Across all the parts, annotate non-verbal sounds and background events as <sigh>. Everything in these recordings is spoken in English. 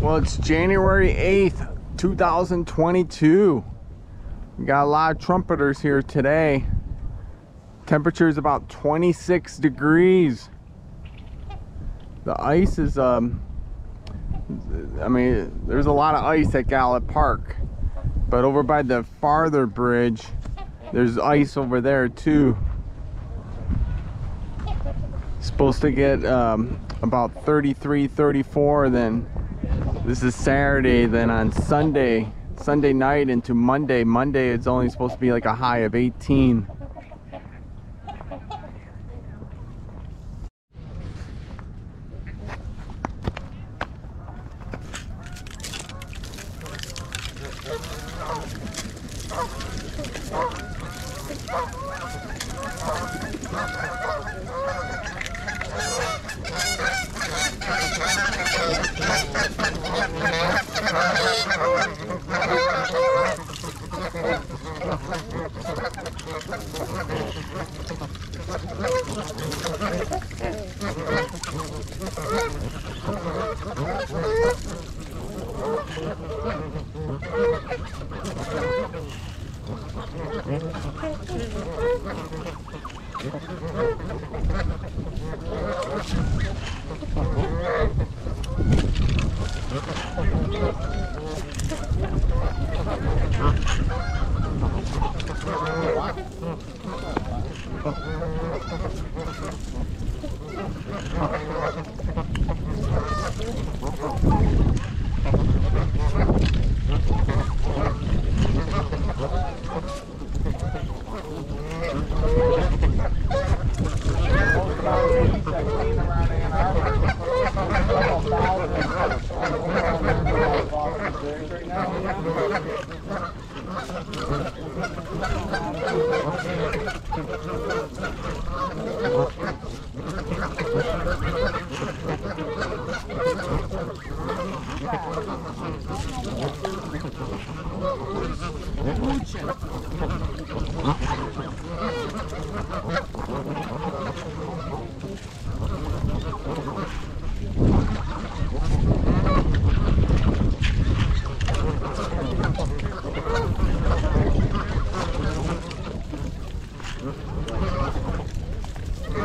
Well, it's January 8th, 2022. We got a lot of trumpeters here today. Temperature is about 26 degrees. The ice is, um, I mean, there's a lot of ice at Gallup Park. But over by the farther bridge, there's ice over there too. Supposed to get um, about 33, 34, then this is Saturday, then on Sunday, Sunday night into Monday, Monday it's only supposed to be like a high of 18.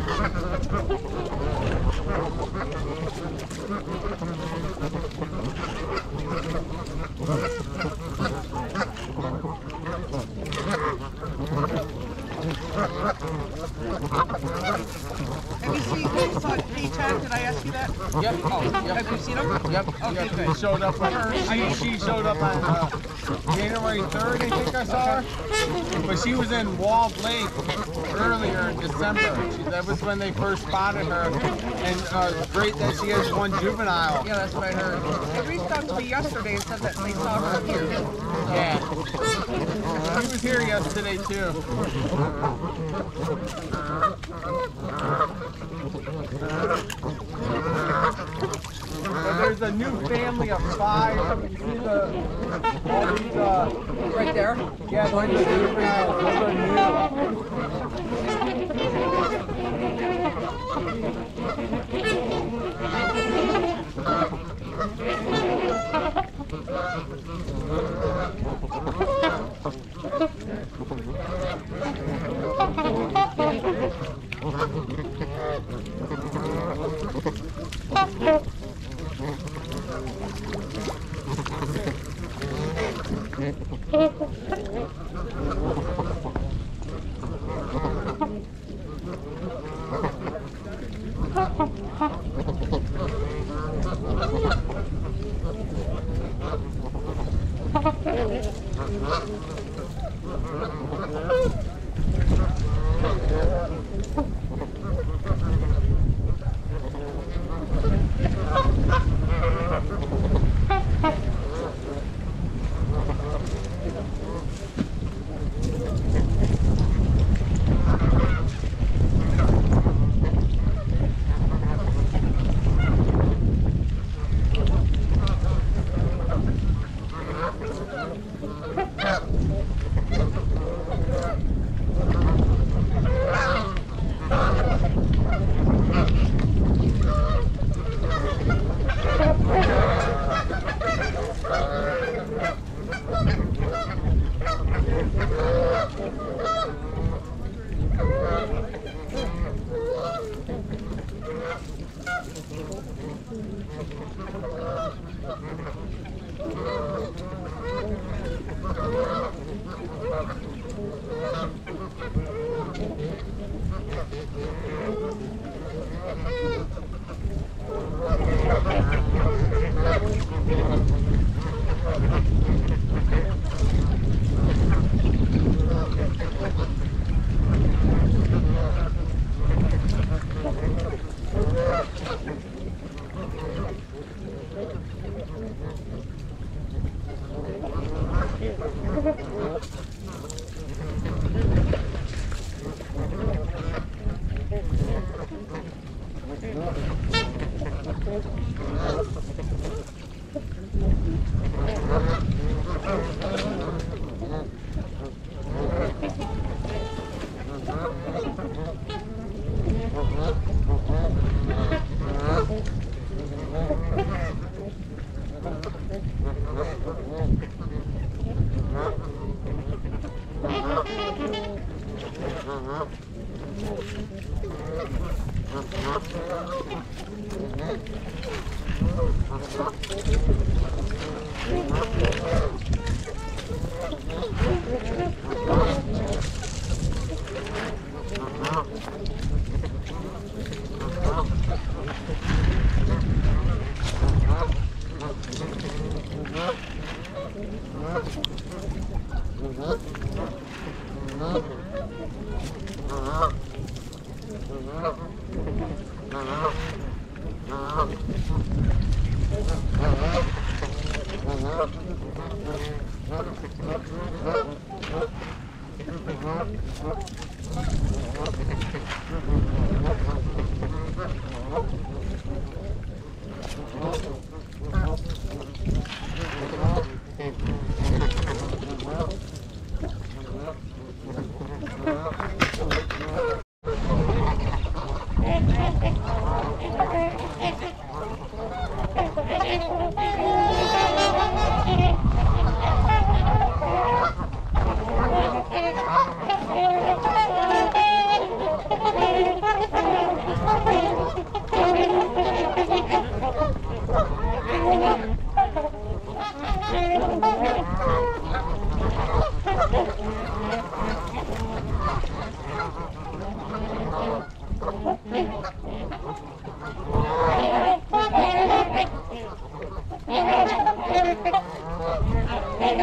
Have you seen this on P10? Did I ask you that? Yep. Oh, yep. Have you seen them? Yep. Okay, yep. good. Showed up on she, she showed up on uh, January 3rd, I think I saw her. But she was in Walled Lake earlier in December. She, that was when they first spotted her. And uh, great that she has one juvenile. Yeah, that's what I heard. They reached out to me yesterday and said that they saw her here. Yeah. She was here yesterday too there's a new family of five. See the, all these, uh, right there? Yeah, join the family. Those are. Mm-hmm.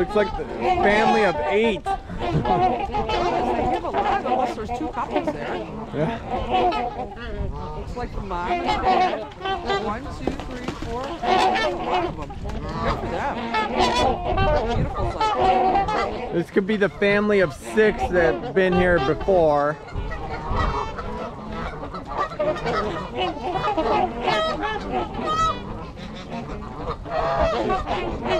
Looks like the family of eight. There's two couples there. Yeah. Looks like of them. Good for them. Beautiful sight. This could be the family of six that's been here before. <laughs>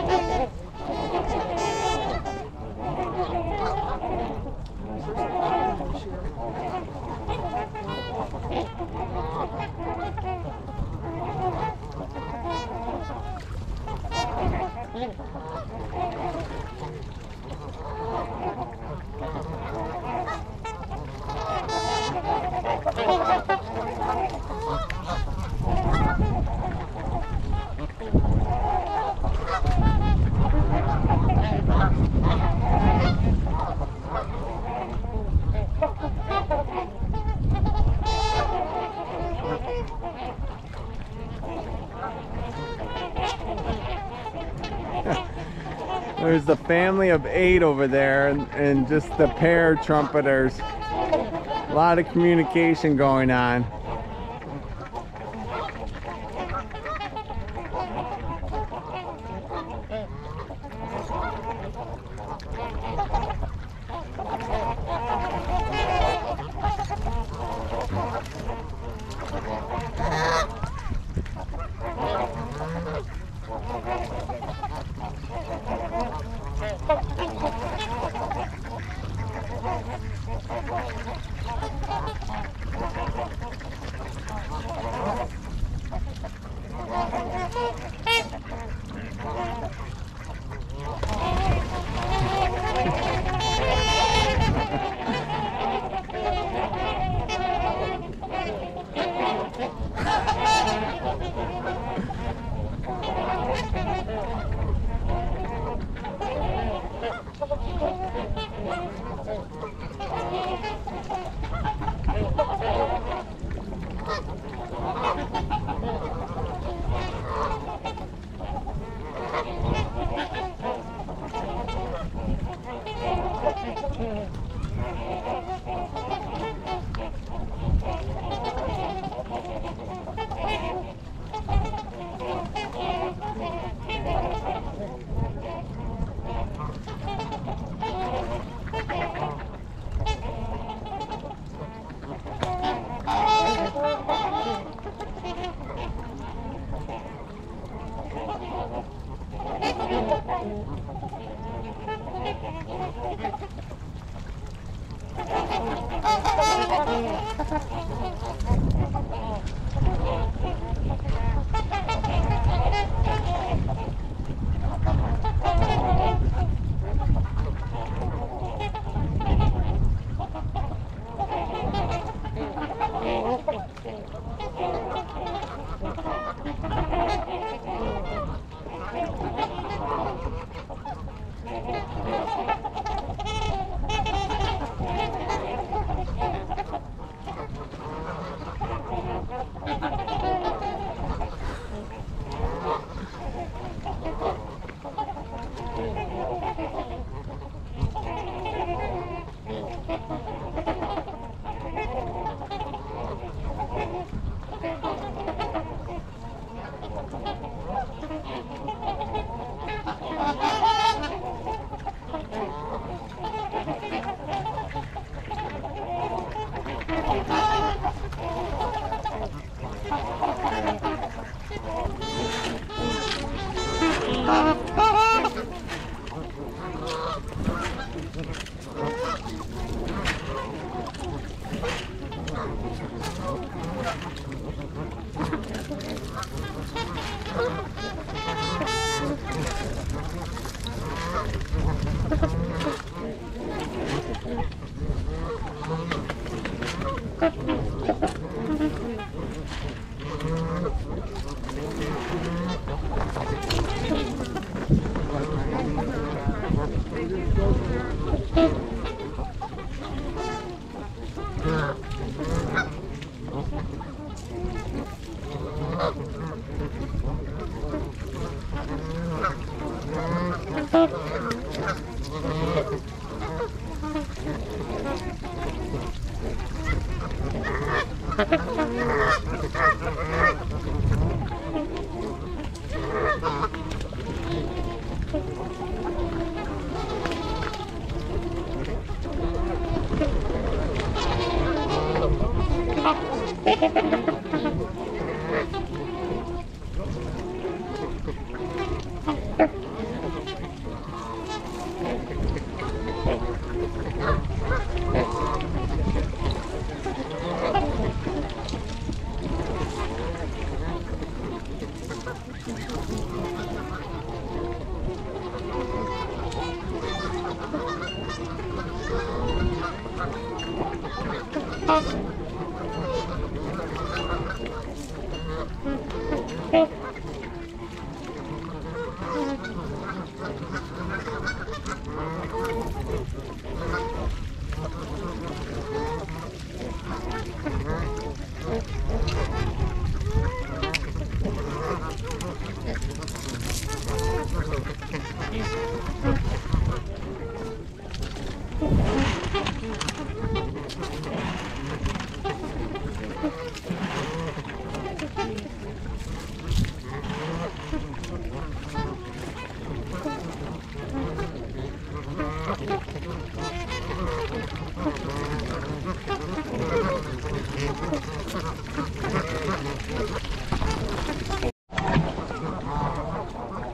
There's the family of eight over there and, and just the pair trumpeters. A lot of communication going on.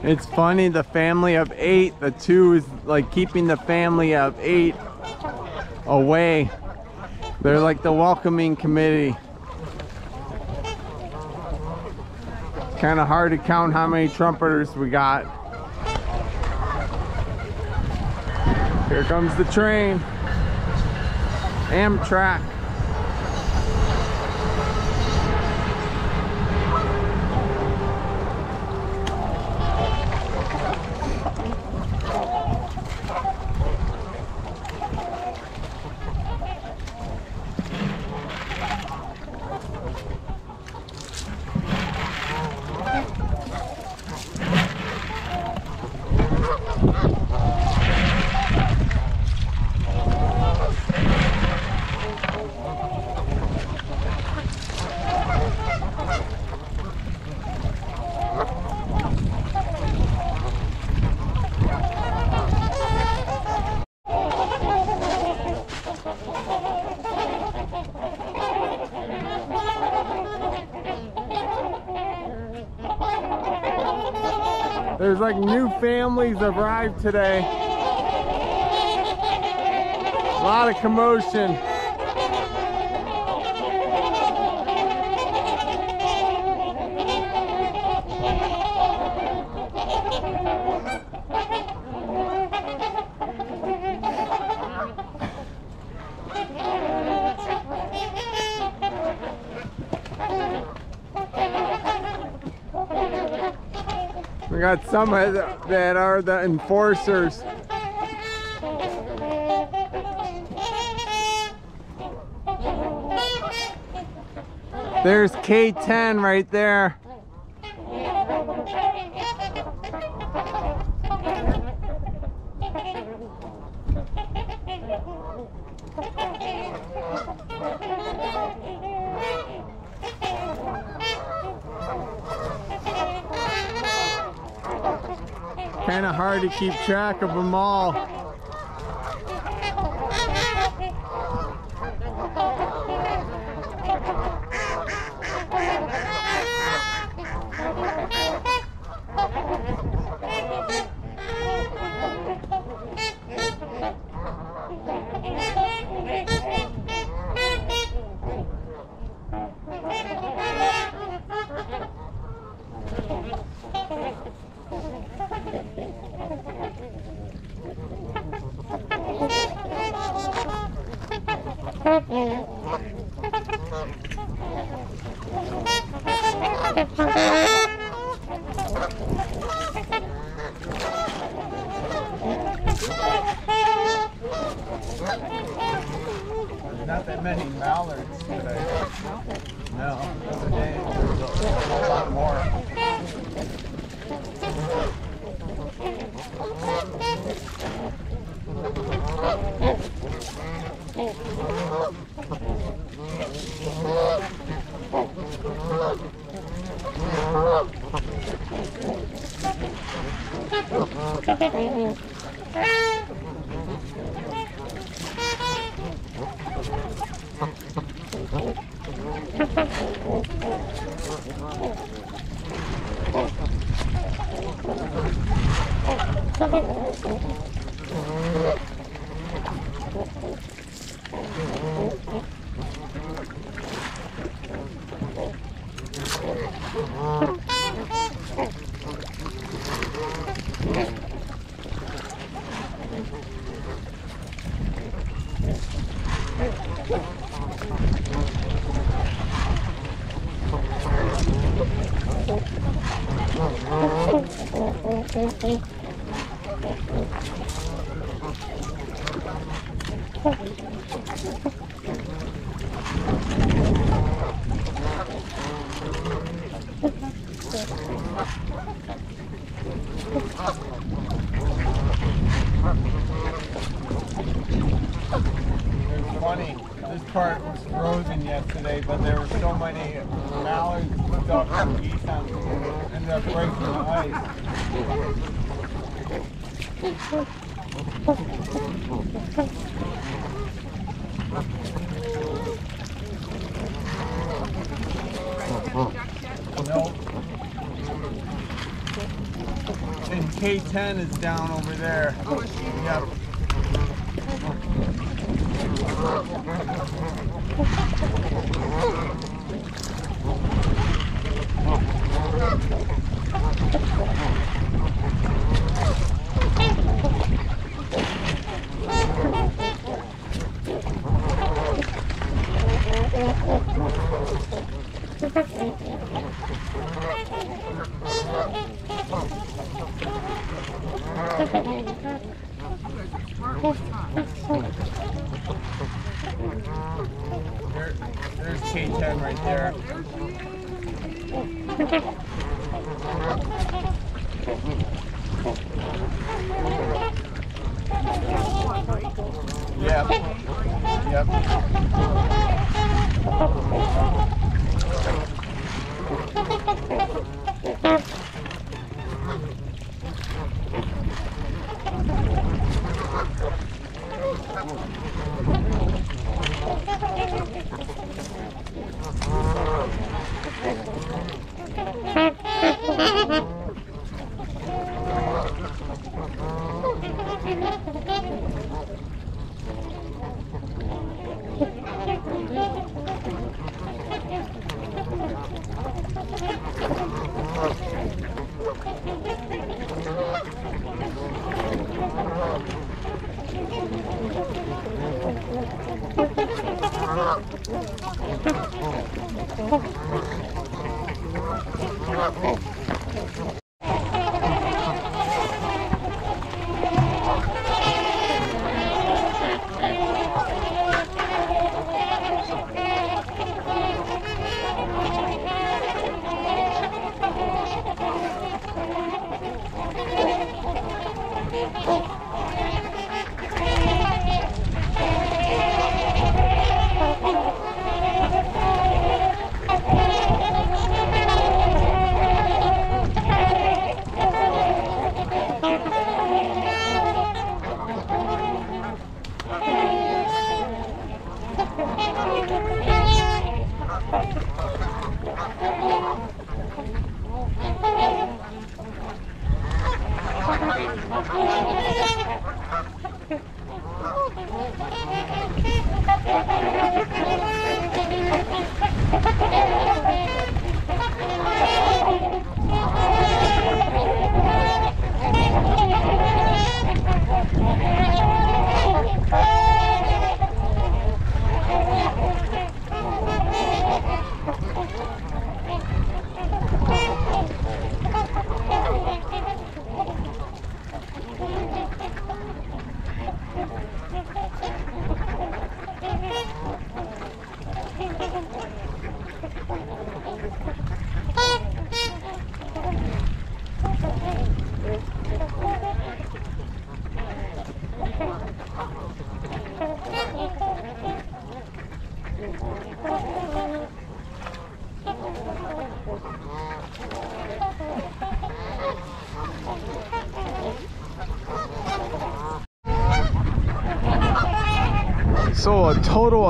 It's funny, the family of eight, the two is like keeping the family of eight away. They're like the welcoming committee. Kind of hard to count how many trumpeters we got. Here comes the train. Amtrak. There's like new families arrived today. A lot of commotion. Got some that are the enforcers. There's K10 right there. Kind of hard to keep track of them all. Oh, Okay. K10 is down over there. Yep. There,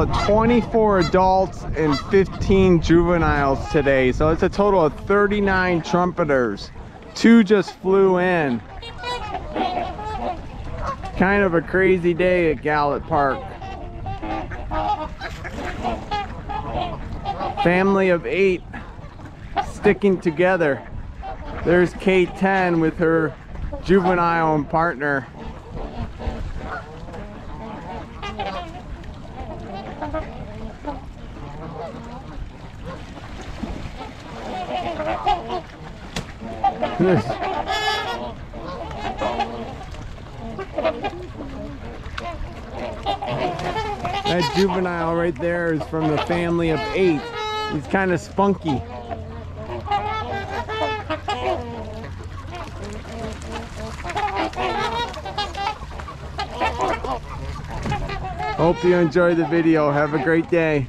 of 24 adults and 15 juveniles today. So it's a total of 39 trumpeters. Two just flew in. Kind of a crazy day at Gallup Park. Family of eight sticking together. There's K10 with her juvenile and partner. this. That juvenile right there is from the family of eight. He's kind of spunky. Hope you enjoyed the video. Have a great day.